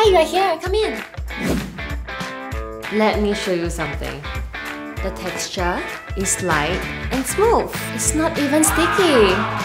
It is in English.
Hi, you're here. Come in. Let me show you something. The texture is light and smooth. It's not even sticky.